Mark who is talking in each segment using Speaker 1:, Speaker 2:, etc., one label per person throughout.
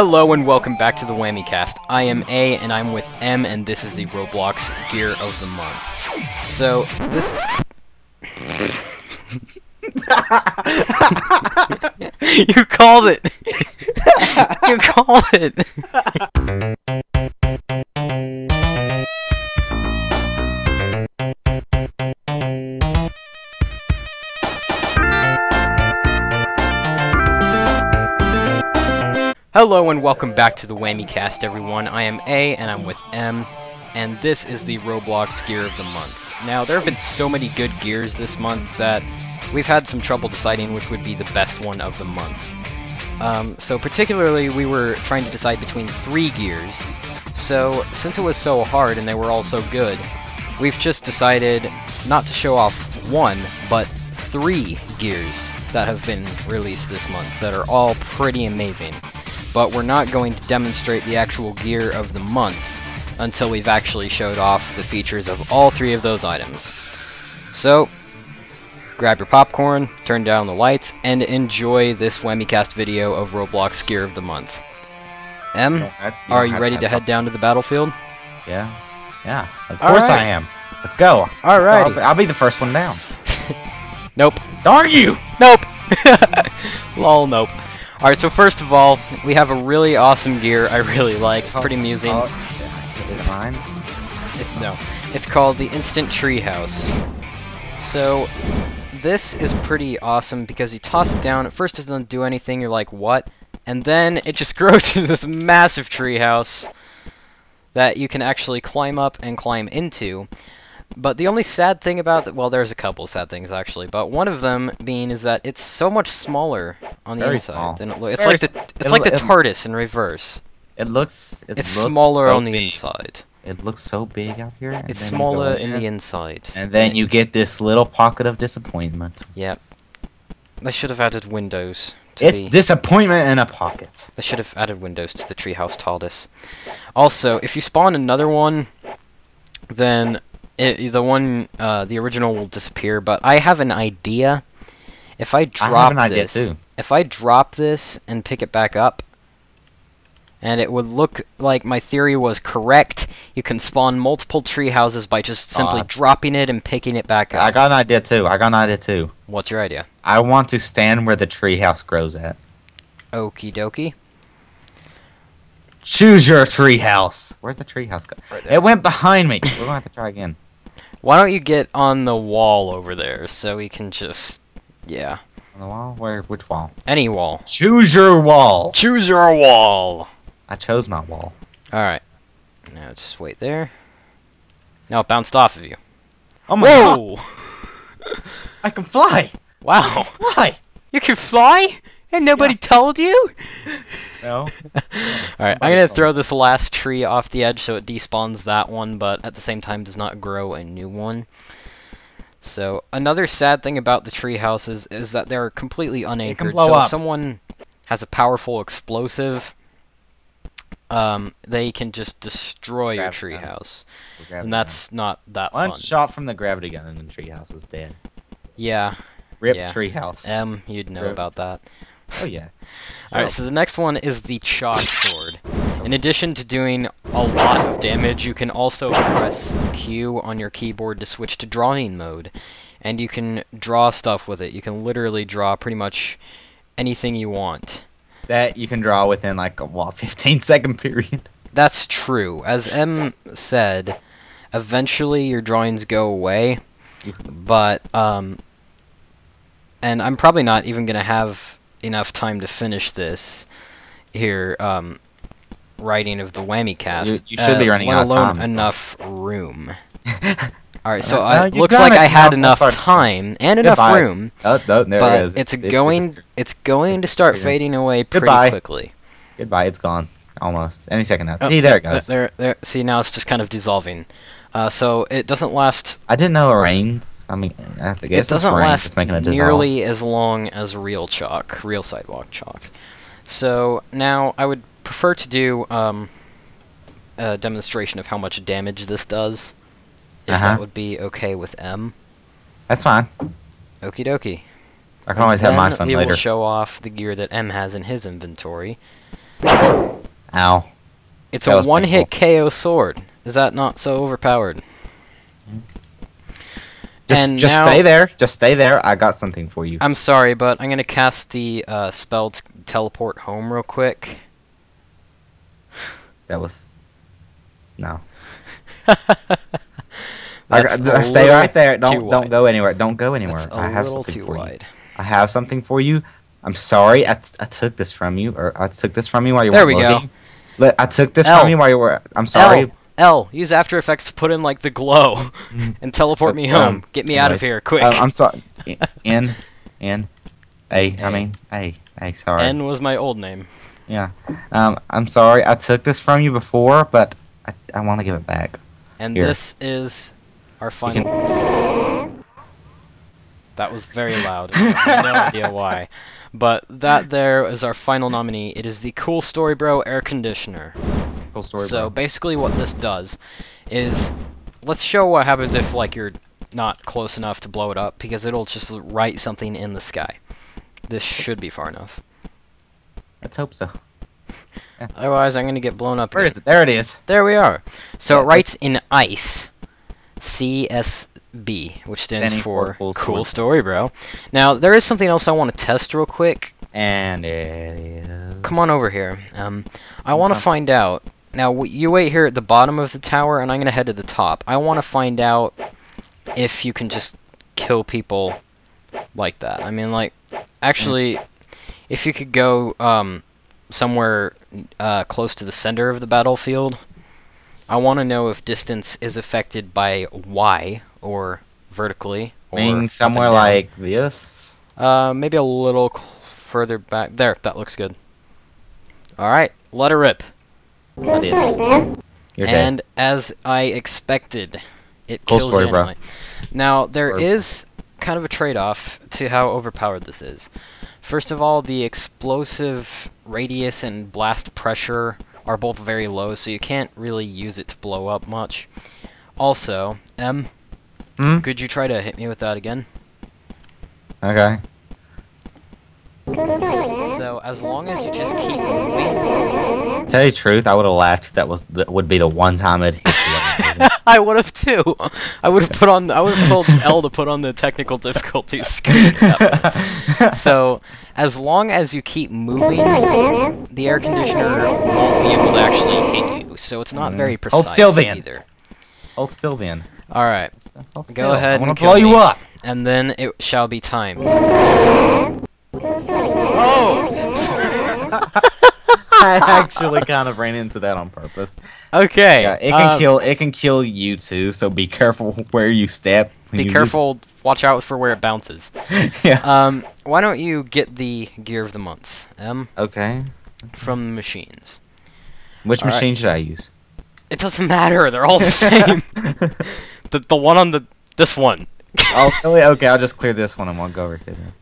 Speaker 1: Hello and welcome back to the WammyCast. I am A and I'm with M and this is the Roblox Gear of the Month. So, this... you called it! you called it! Hello and welcome back to the WammyCast, everyone. I am A and I'm with M, and this is the Roblox Gear of the Month. Now, there have been so many good gears this month that we've had some trouble deciding which would be the best one of the month. Um, so particularly, we were trying to decide between three gears. So, since it was so hard and they were all so good, we've just decided not to show off one, but three gears that have been released this month that are all pretty amazing but we're not going to demonstrate the actual gear of the month until we've actually showed off the features of all three of those items. So, grab your popcorn, turn down the lights, and enjoy this WammyCast video of Roblox Gear of the Month. M,
Speaker 2: Oh,
Speaker 1: are you ready to head down to the battlefield?
Speaker 2: Yeah. Yeah. Of course I am. Let's go. Let's go.
Speaker 1: Alrighty.
Speaker 2: I'll, be- I'll be the first one down.
Speaker 1: Nope.
Speaker 2: Darn you!
Speaker 1: Nope! Lol, nope. Alright, so first of all, we have a really awesome gear I really like. It's pretty amusing.
Speaker 2: Oh, is mine?
Speaker 1: It, no. It's called the Instant Treehouse. So, this is pretty awesome because you toss it down. At first, it doesn't do anything. You're like, what? And then it just grows into this massive treehouse that you can actually climb up and climb into. But the only sad thing about that, well, there's a couple sad things actually, but one of them being is that it's so much smaller on the
Speaker 2: Very
Speaker 1: inside
Speaker 2: small.
Speaker 1: than it looks. It's
Speaker 2: Very
Speaker 1: like the it's
Speaker 2: It
Speaker 1: like the
Speaker 2: lo- it-
Speaker 1: TARDIS in reverse.
Speaker 2: It looks. It
Speaker 1: It's
Speaker 2: looks
Speaker 1: smaller
Speaker 2: so
Speaker 1: on the
Speaker 2: big.
Speaker 1: inside.
Speaker 2: It looks so big out here. and
Speaker 1: It's
Speaker 2: then you
Speaker 1: smaller in the inside.
Speaker 2: And then you get this little pocket of disappointment.
Speaker 1: Yep. They should have added windows to
Speaker 2: It's
Speaker 1: the.
Speaker 2: disappointment in a pocket.
Speaker 1: they should have added windows to the treehouse TARDIS. Also, if you spawn another one, then it, the one, uh, the original will disappear. But I have an idea. If I
Speaker 2: I
Speaker 1: drop
Speaker 2: idea
Speaker 1: this,
Speaker 2: too.
Speaker 1: if I drop this and pick it back up, and it would look like my theory was correct, you can spawn multiple tree houses by just simply
Speaker 2: Uh,
Speaker 1: dropping it and picking it back up.
Speaker 2: I got an idea too. I got an idea too.
Speaker 1: What's your idea?
Speaker 2: I want to stand where the treehouse grows at.
Speaker 1: Okie dokie.
Speaker 2: Choose your treehouse. Where's the treehouse go?
Speaker 1: Right
Speaker 2: It went behind me. We're gonna have to try again.
Speaker 1: Why don't you get on the wall over there so we can just, yeah,
Speaker 2: On the wall? Where? Which wall?
Speaker 1: any wall.
Speaker 2: Choose your wall.
Speaker 1: Choose your wall.
Speaker 2: I chose my wall.
Speaker 1: All right. Now just wait there. Now it bounced off of you.
Speaker 2: Oh my god! I can fly.
Speaker 1: Wow!
Speaker 2: Why?
Speaker 1: You can fly, and nobody told you.
Speaker 2: No.
Speaker 1: All right, I'm gonna throw this last tree off the edge so it despawns that one, but at the same time does not grow a new one. So another sad thing about the tree houses is that they're completely unanchored.
Speaker 2: blow
Speaker 1: So if someone has a powerful explosive, um, they can just destroy your tree
Speaker 2: gun.
Speaker 1: house, and that's not that
Speaker 2: gun. one
Speaker 1: fun.
Speaker 2: shot from the gravity gun and the tree house is dead.
Speaker 1: Yeah,
Speaker 2: Rip
Speaker 1: Yeah.
Speaker 2: treehouse.
Speaker 1: M, you'd know
Speaker 2: Rip.
Speaker 1: about that.
Speaker 2: Oh yeah.
Speaker 1: Alright, so the next one is the chalk sword. In addition to doing a lot of damage, you can also press Q on your keyboard to switch to drawing mode. And you can draw stuff with it. You can literally draw pretty much anything you want.
Speaker 2: that you can draw within like a what, 15 second period.
Speaker 1: That's true. As M said, eventually your drawings go away, but, um, and I'm probably not even going to have enough time to finish this here, um, writing of the WammyCast.
Speaker 2: You- you should be
Speaker 1: uh,
Speaker 2: running
Speaker 1: let
Speaker 2: out of time.
Speaker 1: enough room. Alright, so
Speaker 2: No,
Speaker 1: I, looks like
Speaker 2: it.
Speaker 1: I had
Speaker 2: Now
Speaker 1: enough time and enough room,
Speaker 2: Oh, oh, there
Speaker 1: but
Speaker 2: it is.
Speaker 1: it's,
Speaker 2: it's
Speaker 1: going
Speaker 2: disappeared.
Speaker 1: it's going to start
Speaker 2: disappearing.
Speaker 1: fading away pretty
Speaker 2: Goodbye.
Speaker 1: quickly.
Speaker 2: Goodbye. It's gone. Almost. Any second now.
Speaker 1: Oh,
Speaker 2: See, there it goes.
Speaker 1: There, there. See, now it's just kind of dissolving. Uh, so it doesn't last.
Speaker 2: I didn't know it rains. I mean, I have to guess
Speaker 1: it doesn't
Speaker 2: rains.
Speaker 1: last
Speaker 2: It's making it
Speaker 1: nearly as long as real chalk, real sidewalk chalk. So now I would prefer to do um, a demonstration of how much damage this does, if
Speaker 2: Uh-huh.
Speaker 1: that would be okay with M.
Speaker 2: That's fine.
Speaker 1: Okie dokie.
Speaker 2: I can always have my fun
Speaker 1: we
Speaker 2: later.
Speaker 1: will show off the gear that M has in his inventory.
Speaker 2: Ow.
Speaker 1: It's
Speaker 2: That
Speaker 1: a one-hit KO sword. Is that not so overpowered?
Speaker 2: Just
Speaker 1: And
Speaker 2: just
Speaker 1: now-
Speaker 2: stay there. Just stay there. I got something for you.
Speaker 1: I'm sorry, but I'm gonna cast the uh, spell to teleport home real quick.
Speaker 2: That was no. I
Speaker 1: That's
Speaker 2: got-
Speaker 1: a
Speaker 2: stay right there. Don't don't go anywhere. Don't go anywhere. I have something for you. I have something for you. I'm sorry. I, t- I took this from you, or I took this from you while you were.
Speaker 1: There
Speaker 2: were
Speaker 1: we go.
Speaker 2: loading. I took this
Speaker 1: L.
Speaker 2: from you while you were. I'm sorry.
Speaker 1: L, L, use After Effects to put in like the glow and teleport me
Speaker 2: Um,
Speaker 1: home. Get me out of here, quick.
Speaker 2: Uh, I'm sorry. N, N, A. I mean A. A. Sorry.
Speaker 1: N was my old name.
Speaker 2: Yeah. Um. I'm sorry. I took this from you before, but I, I want to give it back.
Speaker 1: And
Speaker 2: Here.
Speaker 1: this is our final.
Speaker 2: can-
Speaker 1: That was very loud. I have no idea why. But that there is our final nominee. It is the Cool Story Bro air conditioner.
Speaker 2: Cool story.
Speaker 1: so
Speaker 2: bro.
Speaker 1: basically, what this does is let's show what happens if like you're not close enough to blow it up because it'll just write something in the sky. This should be far enough.
Speaker 2: Let's hope so.
Speaker 1: Otherwise, I'm gonna get blown up.
Speaker 2: Where
Speaker 1: again.
Speaker 2: is it? There it is.
Speaker 1: There we are. So
Speaker 2: Yeah,
Speaker 1: it writes in ice, CSB, which stands
Speaker 2: Standing for
Speaker 1: for
Speaker 2: Cool
Speaker 1: Cool
Speaker 2: Story.
Speaker 1: Story Bro. Now there is something else I want to test real quick.
Speaker 2: And it is.
Speaker 1: Come on over here. Um, I want to find out. Now you wait here at the bottom of the tower, and I'm gonna head to the top. I want to find out if you can just kill people like that. I mean, like, actually, if you could go um, somewhere uh, close to the center of the battlefield, I want to know if distance is affected by Y or vertically. Or
Speaker 2: somewhere like this.
Speaker 1: Uh, maybe a little further back. There, that looks good. All right, let her rip.
Speaker 2: I did. You're
Speaker 1: and
Speaker 2: dead.
Speaker 1: as I expected, it
Speaker 2: Cool
Speaker 1: kills
Speaker 2: story,
Speaker 1: you
Speaker 2: bro.
Speaker 1: anyway. Now there
Speaker 2: Story.
Speaker 1: is kind of a trade-off to how overpowered this is. First of all, the explosive radius and blast pressure are both very low, so you can't really use it to blow up much. Also, M,
Speaker 2: Hmm?
Speaker 1: could you try to hit me with that again?
Speaker 2: Okay.
Speaker 1: So as long as you just keep moving,
Speaker 2: Tell you the truth, I would have laughed. if That was that would be the one time it.
Speaker 1: I would have too. I would have put on. I would have told L to put on the technical difficulty screen. so, as long as you keep moving, the air conditioner won't be able to actually hit you. So it's not
Speaker 2: Mm.
Speaker 1: very
Speaker 2: Hold
Speaker 1: precise
Speaker 2: still then.
Speaker 1: either.
Speaker 2: Hold still then.
Speaker 1: All right,
Speaker 2: Hold
Speaker 1: Go
Speaker 2: still.
Speaker 1: ahead
Speaker 2: I want
Speaker 1: and
Speaker 2: to blow
Speaker 1: kill
Speaker 2: you
Speaker 1: me.
Speaker 2: up.
Speaker 1: and then it shall be timed.
Speaker 2: I actually kind of ran into that on purpose.
Speaker 1: Okay.
Speaker 2: Yeah, it can
Speaker 1: um,
Speaker 2: kill. It can kill you too. So be careful where you step.
Speaker 1: Be
Speaker 2: you use-
Speaker 1: careful. Watch out for where it bounces.
Speaker 2: yeah.
Speaker 1: Um, why don't you get the gear of the month, M,
Speaker 2: okay.
Speaker 1: from the machines?
Speaker 2: Which
Speaker 1: All right.
Speaker 2: machine should I use?
Speaker 1: It doesn't matter. They're all the same. the the one on the this one.
Speaker 2: oh, really? Okay, I'll just clear this one and we'll go over here. Then.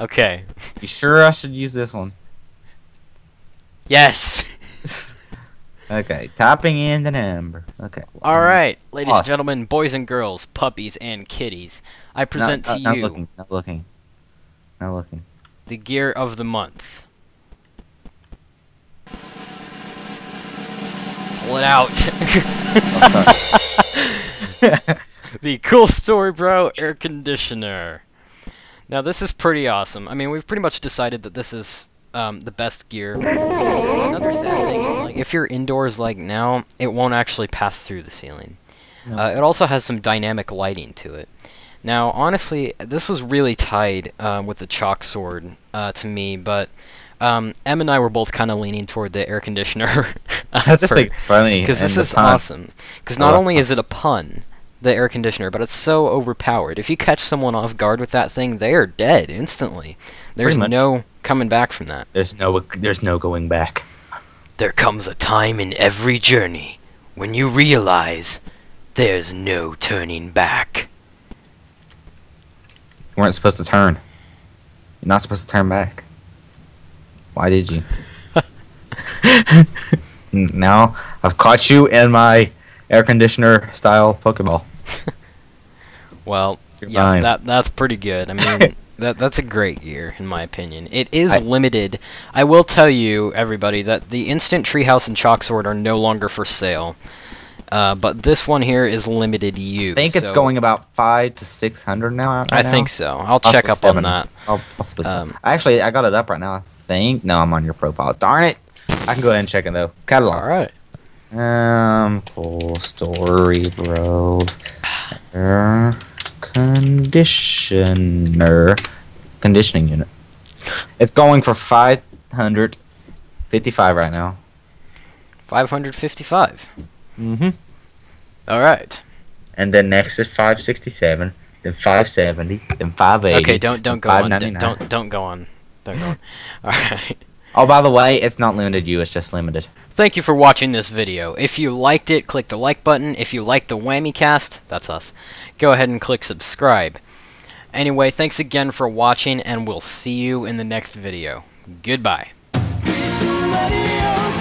Speaker 1: Okay.
Speaker 2: You sure I should use this one?
Speaker 1: Yes.
Speaker 2: Okay, typing in the number. Okay.
Speaker 1: all right, ladies and gentlemen, boys and girls, puppies and kitties. I
Speaker 2: Not,
Speaker 1: present
Speaker 2: not,
Speaker 1: to
Speaker 2: not
Speaker 1: you
Speaker 2: looking. Not looking. Not looking.
Speaker 1: the gear of the month. Pull it out.
Speaker 2: Oh,
Speaker 1: the Cool Story Bro air conditioner. Now this is pretty awesome. I mean, we've pretty much decided that this is um, the best gear. Another sad thing is like if you're indoors like now, it won't actually pass through the ceiling.
Speaker 2: No.
Speaker 1: Uh, it also has some dynamic lighting to it. Now, honestly, this was really tied um, with the chalk sword uh, to me, but um, M and I were both kind of leaning toward the air conditioner.
Speaker 2: I just think it's funny.
Speaker 1: because this is awesome. Because not only
Speaker 2: pun.
Speaker 1: is it a pun, the air conditioner, but it's so overpowered. If you catch someone off guard with that thing, they are dead instantly. There's no coming back from that.
Speaker 2: There's no. There's no going back.
Speaker 1: There comes a time in every journey when you realize there's no turning back.
Speaker 2: You weren't supposed to turn. You're not supposed to turn back. Why did you? Now I've caught you in my air conditioner style Pokeball.
Speaker 1: Well,
Speaker 2: You're
Speaker 1: yeah, that that's pretty good. I mean, That that's a great gear in my opinion. It is
Speaker 2: I-
Speaker 1: limited. I will tell you, everybody, that the instant treehouse and chalk sword are no longer for sale. Uh, but this one here is limited use.
Speaker 2: I think it's going about five to six hundred now. right
Speaker 1: I
Speaker 2: now.
Speaker 1: think so. I'll check
Speaker 2: Possibly
Speaker 1: up on
Speaker 2: seven.
Speaker 1: that.
Speaker 2: Oh, possibly.
Speaker 1: Um,
Speaker 2: Actually, I got it up right now. I think. No, I'm on your profile. Darn it! I can go ahead and check it though. Catalog.
Speaker 1: All right.
Speaker 2: Um, cool story, bro. Conditioner, conditioning unit. It's going for five hundred fifty-five right now.
Speaker 1: 555.
Speaker 2: Mm-hmm.
Speaker 1: All right.
Speaker 2: And then next is five sixty-seven, then five seventy, then five eighty.
Speaker 1: Okay, don't don't go on. Don't don't go on. Don't go on. All right.
Speaker 2: Oh, by the way, it's not limited U. It's just limited.
Speaker 1: Thank you for watching this video. If you liked it, click the like button. If you like the WammyCast, that's us, go ahead and click subscribe. Anyway, thanks again for watching, and we'll see you in the next video. Goodbye.
Speaker 3: Radio.